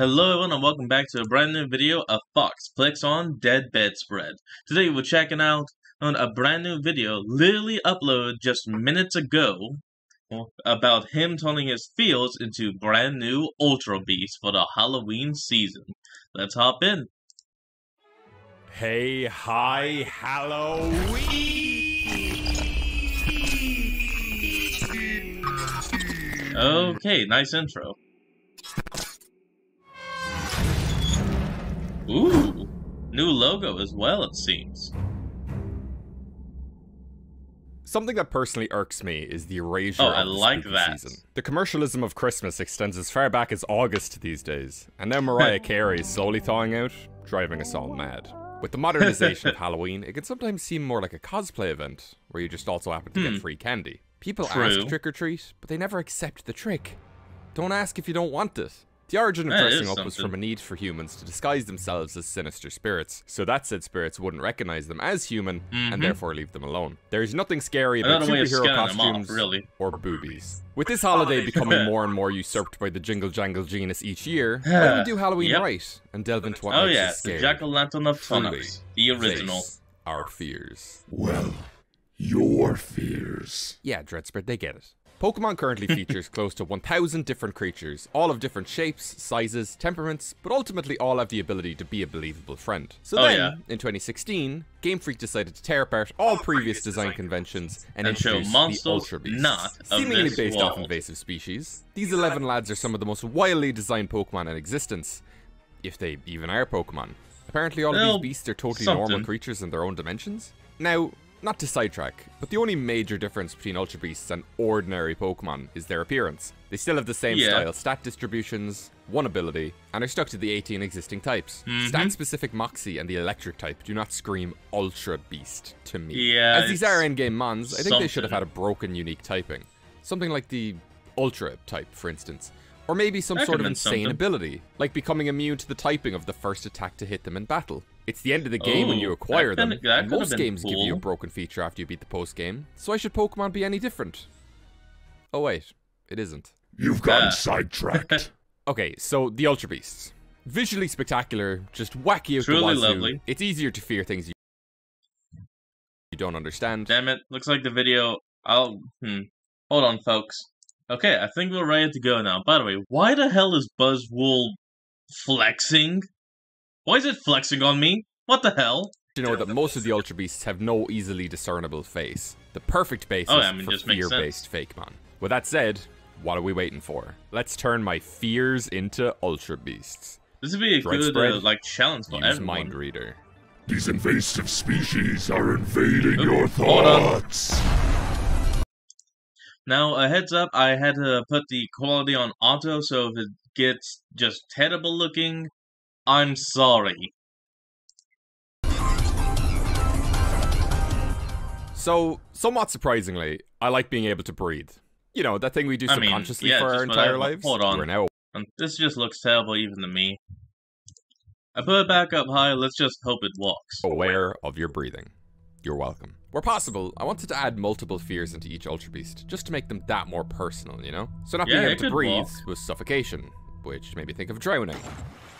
Hello everyone and welcome back to a brand new video of Fox Flicks on Dead Bedspread. Today we're checking out on a brand new video literally uploaded just minutes ago about him turning his fields into brand new Ultra Beasts for the Halloween season. Let's hop in. Hey, hi, Halloween! Okay, nice intro. Ooh, new logo as well, it seems. Something that personally irks me is the erasure Oh, of I the like that. season. The commercialism of Christmas extends as far back as August these days, and now Mariah Carey is slowly thawing out, driving us all mad. With the modernization of Halloween, it can sometimes seem more like a cosplay event, where you just also happen to Hmm. get free candy. People True. ask trick or treat, but they never accept the trick. Don't ask if you don't want it. The origin of That dressing is up was from a need for humans to disguise themselves as sinister spirits, so that said spirits wouldn't recognize them as human and Mhm. therefore leave them alone. There's nothing scary about Another way of superhero scanning them off, costumes really. or boobies. With this holiday becoming more and more usurped by the jingle jangle genus each year, why don't we do Halloween Yep. right and delve into what Oh makes yeah, us the? Jack-o'-lantern of Truly, the original. our fears. Well, your fears. Yeah, Dreadspread, they get it. Pokemon currently features close to 1,000 different creatures, all of different shapes, sizes, temperaments, but ultimately all have the ability to be a believable friend. So Oh, then, yeah. in 2016, Game Freak decided to tear apart all previous design conventions and, And show introduce monsters the Ultra Beasts. not of Seemingly this based off invasive species, these 11 lads are some of the most wildly designed Pokemon in existence, if they even are Pokemon. Apparently all of these beasts are totally normal creatures in their own dimensions. Now, not to sidetrack, but the only major difference between Ultra Beasts and ordinary Pokemon is their appearance. They still have the same Yeah. style stat distributions, one ability, and are stuck to the 18 existing types. Mm-hmm. Stat-specific Moxie and the Electric type do not scream Ultra Beast to me. Yeah, As these are in-game mons, I think they should have had a broken unique typing. Something like the Ultra type, for instance. Or maybe some sort of insane something. ability, like becoming immune to the typing of the first attack to hit them in battle. It's the end of the game when Oh, you acquire them, kinda- that and could've most been games give you a broken feature after you beat the post game, so why should Pokemon be any different? Oh wait, it isn't. You've gotten sidetracked. Okay, so the Ultra Beasts. Visually spectacular, just wacky out Truly the wazoo. lovely. It's easier to fear things you, you don't understand. Damn it, looks like the video, I'll, hmm. Hold on, folks. Okay, I think we're ready to go now. By the way, why the hell is Buzzwole flexing? Why is it flexing on me? What the hell? You know that most of the Ultra Beasts have no easily discernible face. The perfect basis Oh, yeah, I mean, for fear-based Fakemon. With that said, what are we waiting for? Let's turn my fears into Ultra Beasts. This would be a Dread good, spread. uh, like, challenge for Use everyone. Mind Reader. These invasive species are invading Oop, your thoughts. Now, a heads up, I had to put the quality on auto, so if it gets just terrible looking, I'm sorry. So, somewhat surprisingly, I like being able to breathe. You know, that thing we do I mean, subconsciously yeah, for our entire lives. Hold on. We're now um, this just looks terrible even to me. I put it back up high, let's just hope it walks. aware of your breathing. You're welcome. Where possible, I wanted to add multiple fears into each Ultra Beast, just to make them that more personal, you know? So not Yeah, being able to breathe walk. was suffocation, which made me think of drowning.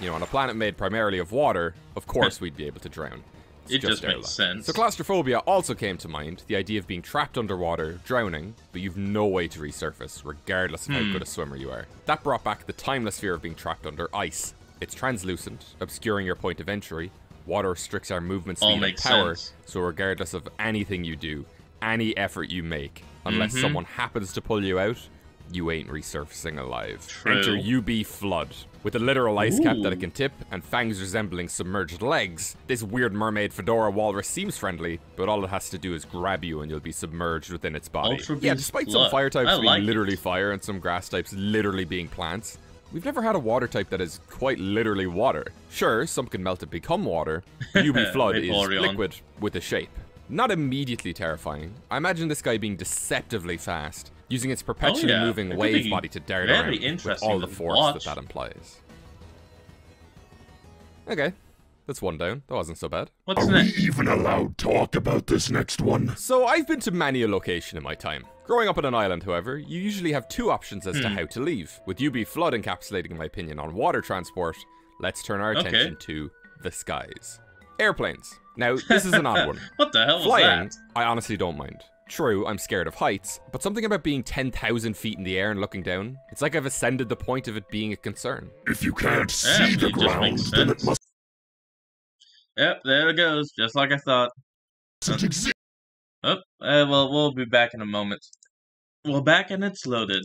You know, on a planet made primarily of water, of course we'd be able to drown. It's It just our makes sense. So claustrophobia also came to mind, the idea of being trapped underwater, drowning, but you've no way to resurface, regardless of how Hmm. good a swimmer you are. That brought back the timeless fear of being trapped under ice. It's translucent, obscuring your point of entry. Water restricts our movement All speed and power, sense. so regardless of anything you do, any effort you make, unless Mhm. someone happens to pull you out, you ain't resurfacing alive. True. Enter UB Flood. With a literal ice cap that it can tip and fangs resembling submerged legs, this weird mermaid fedora walrus seems friendly, but all it has to do is grab you and you'll be submerged within its body. Ultra yeah, despite some fire types I being like literally it. fire and some grass types literally being plants, we've never had a water type that is quite literally water. Sure, some can melt and become water, UB Flood is Vaporeon. liquid with a shape. Not immediately terrifying. I imagine this guy being deceptively fast, using its perpetually Oh, yeah. moving It wave body to dart around with all the force watch. that that implies. Okay, that's one down. That wasn't so bad. What's Are we next? even allowed talk about this next one? So I've been to many a location in my time. Growing up on an island, however, you usually have two options as Hmm. to how to leave. With UB Flood encapsulating my opinion on water transport, let's turn our Okay. attention to the skies. Airplanes. Now, this is an odd one. What the hell was Flying, that? I honestly don't mind. True, I'm scared of heights, but something about being 10,000 feet in the air and looking down, it's like I've ascended the point of it being a concern. If you can't Yeah, see the ground, then it must Yep, there it goes, just like I thought. Oh, uh, well, we'll be back in a moment. Well, back and it's loaded.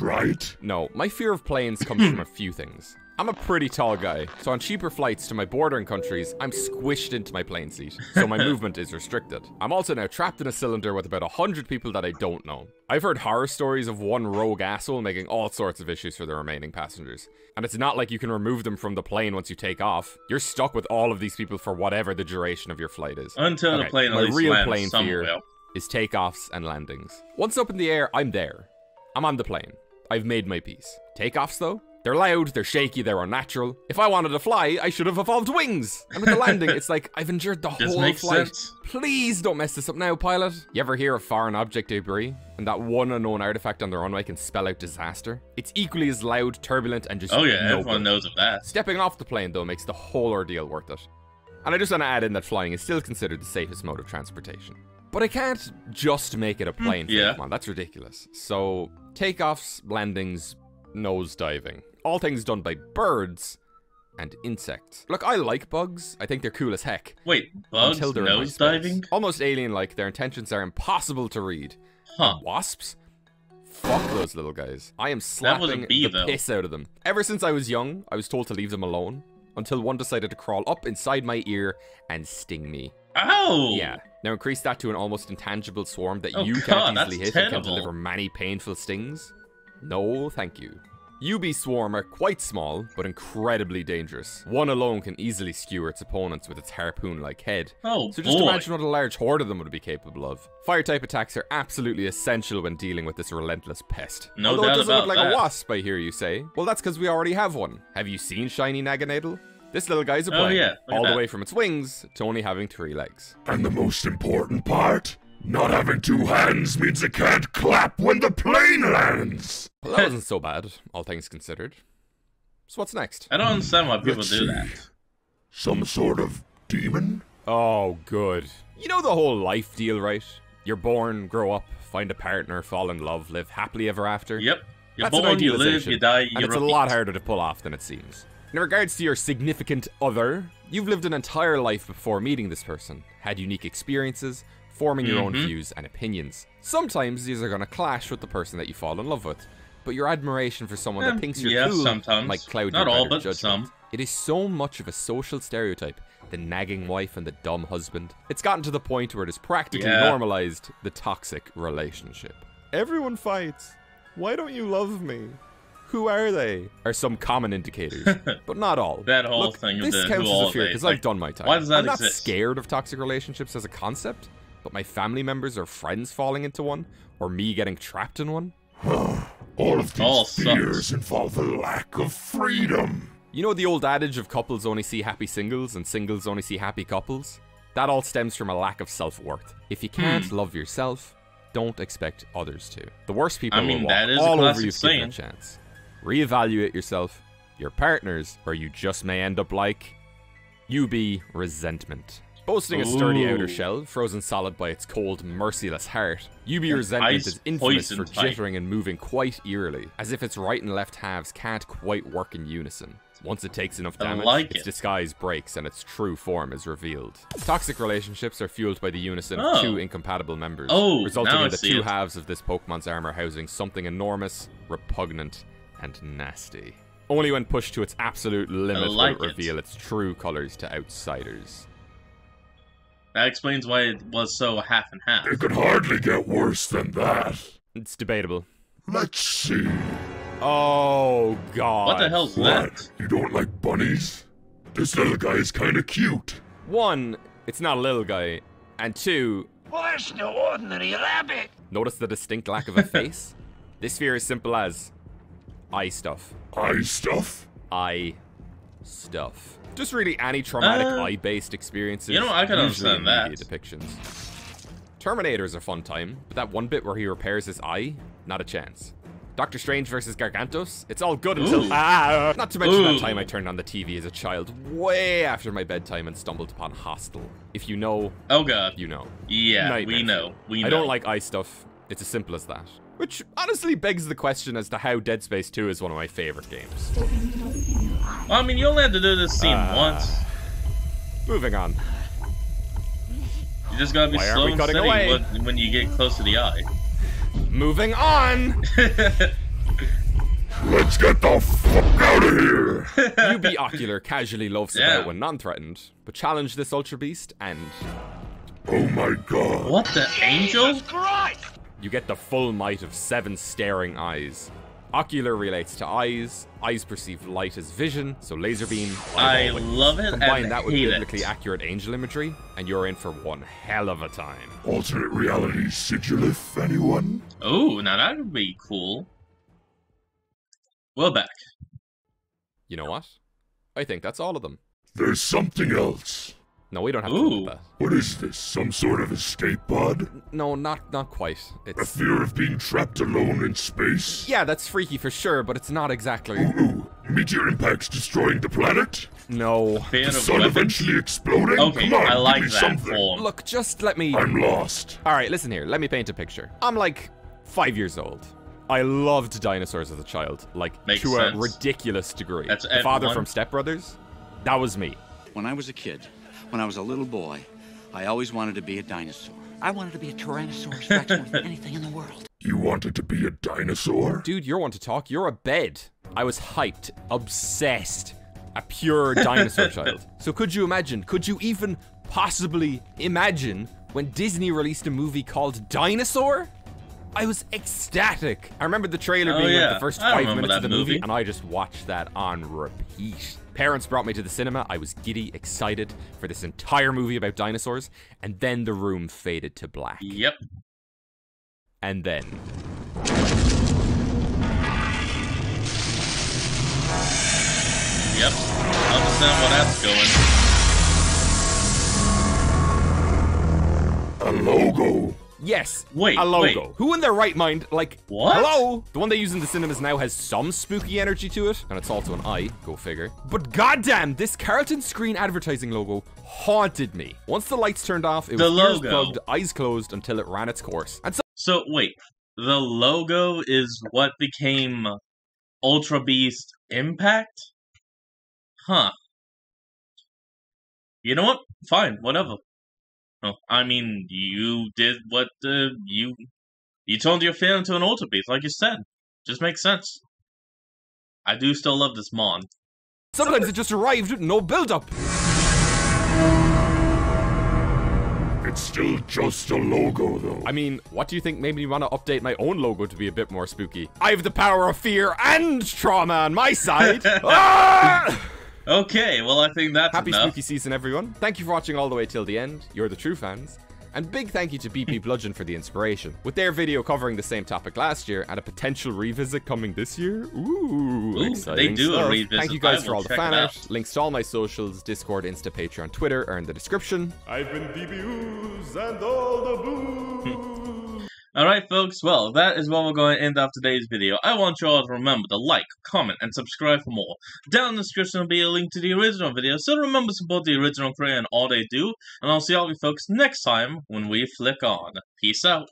right? No, my fear of planes comes from a few things. I'm a pretty tall guy, so on cheaper flights to my bordering countries, I'm squished into my plane seat, so my movement is restricted. I'm also now trapped in a cylinder with about 100 people that I don't know. I've heard horror stories of one rogue asshole making all sorts of issues for the remaining passengers. And it's not like you can remove them from the plane once you take off. You're stuck with all of these people for whatever the duration of your flight is. Until the Okay, plane at my real lands plane somewhere. fear is takeoffs and landings. Once up in the air, I'm there. I'm on the plane. I've made my peace. Takeoffs, though? They're loud, they're shaky, they're unnatural. If I wanted to fly, I should have evolved wings. And with the landing, it's like I've endured the Just whole flight. sense. Please don't mess this up now, pilot. You ever hear of foreign object debris? And that one unknown artifact on the runway can spell out disaster? It's equally as loud, turbulent, and just Oh yeah, no everyone knows of that. Stepping off the plane, though, makes the whole ordeal worth it. And I just want to add in that flying is still considered the safest mode of transportation. But I can't just make it a hmm, plane. thing, yeah. Come on, that's ridiculous. So, takeoffs, landings, nose diving. All things done by birds and insects. Look, I like bugs. I think they're cool as heck. Wait, bugs until they're nose diving? Almost alien like, their intentions are impossible to read. Huh. Wasps? Fuck those little guys. I am That was a slapping bee, the though. piss out of them. Ever since I was young, I was told to leave them alone. Until one decided to crawl up inside my ear and sting me. Ow! Yeah. Now increase that to an almost intangible swarm that Oh, you God, can't easily hit and can deliver many painful stings. No, thank you. UB Swarm are quite small, but incredibly dangerous. One alone can easily skewer its opponents with its harpoon-like head. Oh So just boy. imagine what a large horde of them would be capable of. Fire type attacks are absolutely essential when dealing with this relentless pest. No Although doubt it doesn't look like that. a wasp, I hear you say. Well, that's because we already have one. Have you seen Shiny Naganadel? This little guy's a Oh, plane, yeah, look at all the that. way from its wings to only having three legs. And the most important part? Not having two hands means it can't clap when the plane lands. Well, that wasn't so bad, all things considered. So what's next? I don't understand why people Let's do see. that. Some sort of demon? Oh, good. You know the whole life deal, right? You're born, grow up, find a partner, fall in love, live happily ever after. Yep. You're That's an born, you live, idealization, you die, you and it's repeat. a lot harder to pull off than it seems. In regards to your significant other, you've lived an entire life before meeting this person, had unique experiences, forming your own Mhm. views and opinions. Sometimes these are going to clash with the person that you fall in love with, but your admiration for someone Um, that thinks you're yeah, cool sometimes. might cloud Not your all, but judgment. some. It is so much of a social stereotype, the nagging wife and the dumb husband. It's gotten to the point where it is practically Yeah. normalized the toxic relationship. Everyone fights. Why don't you love me? Who are they? Are some common indicators, but not all. That whole Look, thing of This the counts who as all a fear because like, I've done my time. why does that I'm not exist? scared of toxic relationships as a concept, but my family members or friends falling into one, or me getting trapped in one. All of these All fears involve a lack of freedom. You know the old adage of couples only see happy singles and singles only see happy couples? That all stems from a lack of self worth. If you can't Hmm. love yourself, don't expect others to. The worst people I mean, will walk that is all over classic you if given a chance. Reevaluate yourself, your partners, or you just may end up like you be resentment. Boasting a sturdy outer shell, frozen solid by its cold, merciless heart, UB resentment is infamous for type. jittering and moving quite eerily, as if its right and left halves can't quite work in unison. Once it takes enough damage, like its it. disguise breaks and its true form is revealed. Toxic relationships are fueled by the unison of Oh. two incompatible members, Oh, resulting now I in the two it. halves of this Pokemon's armor housing something enormous, repugnant, and nasty. Only when pushed to its absolute limit like will it it. reveal its true colors to outsiders. That explains why it was so half and half. It could hardly get worse than that. It's debatable. Let's see. Oh god. What the hell's What? that? You don't like bunnies? This little guy is kinda cute. One, it's not a little guy, and two, Well, that's no ordinary rabbit. notice the distinct lack of a face? this fear is simple as eye stuff. Eye stuff? Eye stuff. Just really any traumatic Uh, eye-based experiences. you know, I can usually understand that. immediate depictions. Terminator's a fun time, but that one bit where he repairs his eye, not a chance. Doctor Strange versus Gargantos, it's all good until Ooh. ah. Not to mention Ooh. that time I turned on the TV as a child, way after my bedtime, and stumbled upon Hostel. If you know, Oh god. you know. Yeah, Nightmare we know. We know. I don't like eye stuff. It's as simple as that. Which honestly begs the question as to how Dead Space 2 is one of my favorite games. Well, I mean, you only had to do this scene Ah. once. Moving on. You just gotta be Why aren't slow and steady away? when, when you get close to the eye. Moving on! Let's get the fuck out of here! UB Ocular casually loafs Yeah. about when non-threatened, but challenge this Ultra Beast and Oh my god. what the angel? Jesus Christ! you get the full might of seven staring eyes. Ocular relates to eyes, eyes perceive light as vision, so laser beam, I love it Combine and that with hate biblically it. accurate angel imagery, and you're in for one hell of a time. Alternate reality Sigilyph, anyone? Oh, now that would be cool. We're back. You know what? I think that's all of them. There's something else. No, we don't have to Ooh. look at that. What is this? Some sort of escape pod? No, not not quite. A fear of being trapped alone in space? yeah, that's freaky for sure, but it's not exactly. Ooh, meteor impacts destroying the planet? No. Fear The of sun weapons. eventually exploding? Okay, Come on, I like give me that something. form. Look, just let me. I'm lost. All right, listen here. Let me paint a picture. I'm like five years old. I loved dinosaurs as a child, like Makes to sense. a ridiculous degree. That's the father everyone. from Step Brothers. That was me. When I was a kid, when I was a little boy, I always wanted to be a dinosaur. I wanted to be a Tyrannosaurus Rex more than anything in the world. You wanted to be a dinosaur? Dude, you're one to talk. You're a bed. I was hyped, obsessed, a pure dinosaur child. So could you imagine? Could you even possibly imagine when Disney released a movie called Dinosaur? I was ecstatic. I remember the trailer Oh, being like the first five minutes of the movie, movie. and I just watched that on repeat. Parents brought me to the cinema. I was giddy, excited for this entire movie about dinosaurs, and then the room faded to black. Yep. And then Yep. Understand where that's going. A logo. Yes. Wait, a logo. wait. Who in their right mind, like, What? hello? The one they use in the cinemas now has some spooky energy to it, and it's also an eye, go figure. But goddamn, this Carlton screen advertising logo haunted me. Once the lights turned off, it The was ears logo. plugged, eyes closed until it ran its course. And so So wait, the logo is what became Ultra Beast Impact? Huh. You know what? Fine, whatever. Oh, I mean, you did what uh, you you turned your fear into an Ultra Beast, like you said. Just makes sense. I do still love this Mon. sometimes it just arrived with no build-up. It's still just a logo, though. I mean, what do you think made me want to update my own logo to be a bit more spooky? I have the power of fear and trauma on my side. Ah! Okay, well I think that's Happy enough. spooky season, everyone. Thank you for watching all the way till the end. You're the true fans. And big thank you to BP Bludgeon for the inspiration. With their video covering the same topic last year and a potential revisit coming this year. Ooh, Ooh, exciting they do a revisit. Thank you guys for all the fan art. out. Links to all my socials, Discord, Insta, Patreon, Twitter are in the description. I've been DBUs and all the boo. Alright, folks, well, that is where we're going to end off today's video. I want you all to remember to like, comment, and subscribe for more. Down in the description will be a link to the original video, so remember to support the original creator and all they do, and I'll see all you folks next time when we flick on. Peace out.